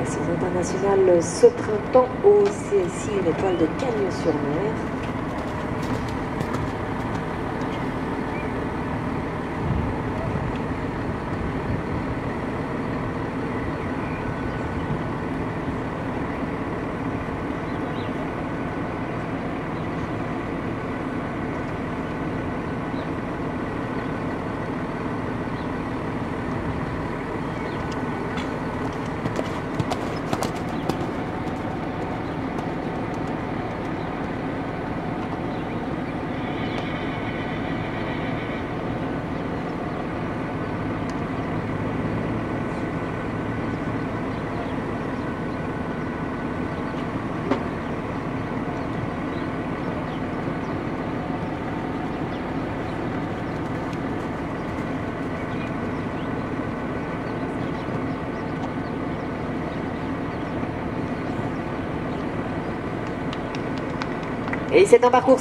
classement international ce printemps au CSI, une étoile de Cagnes-sur-Mer. Et c'est un parcours